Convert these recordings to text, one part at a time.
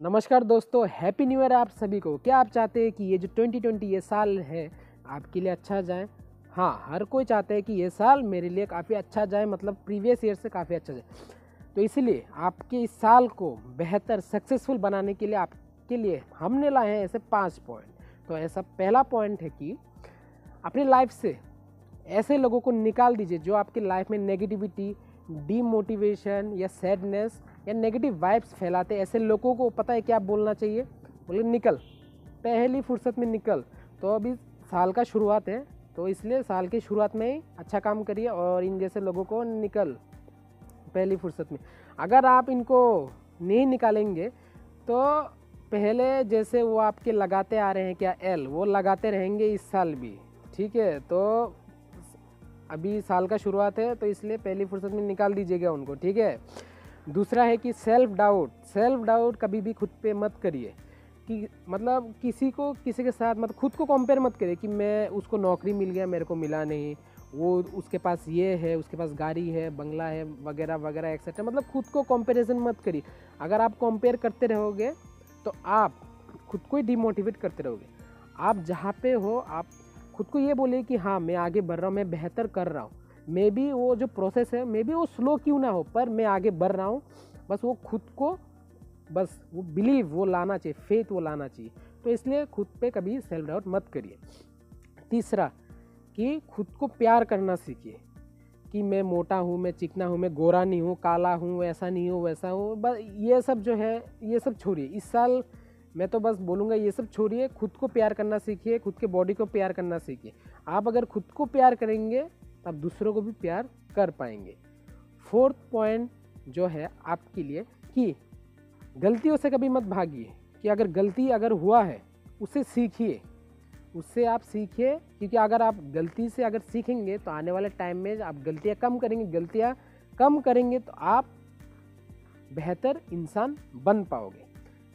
नमस्कार दोस्तों happy new year आप सभी को। क्या आप चाहते हैं कि ये जो 2020 ये साल है, आपके लिए अच्छा जाए? हाँ हर कोई चाहता है कि ये साल मेरे लिए काफ़ी अच्छा जाए मतलब प्रीवियस ईयर से काफ़ी अच्छा जाए। तो इसलिए आपके इस साल को बेहतर सक्सेसफुल बनाने के लिए आपके लिए हमने लाए हैं ऐसे पाँच पॉइंट तो ऐसा पहला पॉइंट है कि अपनी लाइफ से ऐसे लोगों को निकाल दीजिए जो आपकी लाइफ में नेगेटिविटी डीमोटिवेशन या सैडनेस या नेगेटिव वाइब्स फैलाते ऐसे लोगों को पता है क्या बोलना चाहिए? बोले, निकल। पहली फुर्सत में निकल। तो अभी साल का शुरुआत है तो इसलिए साल की शुरुआत में ही अच्छा काम करिए और इन जैसे लोगों को निकल, पहली फुर्सत में। अगर आप इनको नहीं निकालेंगे तो पहले जैसे वो आपके लगाते आ रहे हैं क्या? एल वो लगाते रहेंगे इस साल भी। ठीक है तो अभी साल का शुरुआत है तो इसलिए पहली फुर्सत में निकाल दीजिएगा उनको। ठीक है? दूसरा है कि सेल्फ डाउट सेल्फ डाउट कभी भी खुद पे मत करिए। कि मतलब किसी को, किसी के साथ मतलब खुद को कंपेयर मत करिए कि मैं उसको नौकरी मिल गया, मेरे को मिला नहीं। वो उसके पास ये है, उसके पास गाड़ी है, बंगला है, वगैरह वगैरह एक्सेट्रा मतलब खुद को कंपैरिजन मत करिए। अगर आप कंपेयर करते रहोगे तो आप खुद को ही डिमोटिवेट करते रहोगे। आप जहाँ पे हो, आप खुद को ये बोलिए कि हाँ मैं आगे बढ़ रहा हूँ, मैं बेहतर कर रहा हूँ। मे बी वो जो प्रोसेस है मे बी वो स्लो क्यों ना हो, पर मैं आगे बढ़ रहा हूँ। बस वो खुद को, बस वो बिलीव वो लाना चाहिए फेथ वो लाना चाहिए। तो इसलिए खुद पे कभी सेल्फ डाउट मत करिए। तीसरा, कि खुद को प्यार करना सीखिए। कि मैं मोटा हूँ, मैं चिकना हूँ, मैं गोरा नहीं हूँ, काला हूँ, ऐसा नहीं हूँ, वैसा हूँ बस ये सब जो है, ये सब छोड़िए। इस साल मैं तो बस बोलूँगा, ये सब छोड़िए, खुद को प्यार करना सीखिए, खुद के बॉडी को प्यार करना सीखिए। आप अगर खुद को प्यार करेंगे तब दूसरों को भी प्यार कर पाएँगे। फोर्थ पॉइंट जो है आपके लिए कि गलतियों से कभी मत भागिए कि अगर गलती अगर हुआ है, उसे सीखिए। उससे आप सीखिए क्योंकि अगर आप गलती से अगर सीखेंगे तो आने वाले टाइम में आप गलतियाँ कम करेंगे, गलतियाँ कम करेंगे तो आप बेहतर इंसान बन पाओगे।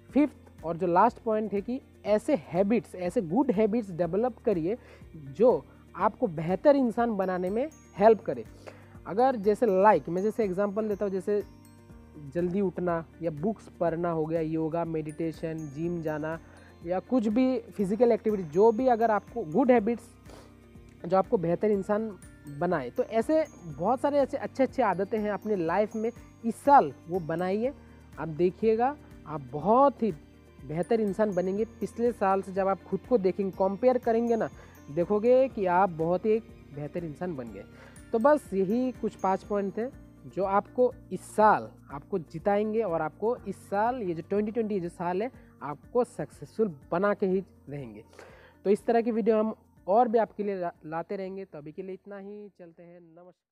फिफ्थ और जो लास्ट पॉइंट है कि ऐसे हैबिट्स ऐसे गुड हैबिट्स डेवलप करिए जो आपको बेहतर इंसान बनाने में हेल्प करे। अगर जैसे लाइक मैं जैसे एग्जांपल देता हूँ, जैसे जल्दी उठना या बुक्स पढ़ना हो गया योगा मेडिटेशन जिम जाना या कुछ भी फ़िज़िकल एक्टिविटी जो भी अगर आपको गुड हैबिट्स जो आपको बेहतर इंसान बनाए तो ऐसे बहुत सारे ऐसे अच्छे अच्छे आदतें हैं अपने लाइफ में। इस साल वो बनाइए। आप देखिएगा, आप बहुत ही बेहतर इंसान बनेंगे। पिछले साल से जब आप खुद को देखेंगे कंपेयर करेंगे ना, देखोगे कि आप बहुत ही एक बेहतर इंसान बन गए। तो बस यही कुछ पाँच पॉइंट थे जो आपको इस साल, आपको जिताएँगे और आपको इस साल, ये जो 2020 जो साल है, आपको सक्सेसफुल बना के ही रहेंगे। तो इस तरह की वीडियो हम और भी आपके लिए लाते रहेंगे। तो अभी के लिए इतना ही। चलते हैं। नमस्कार।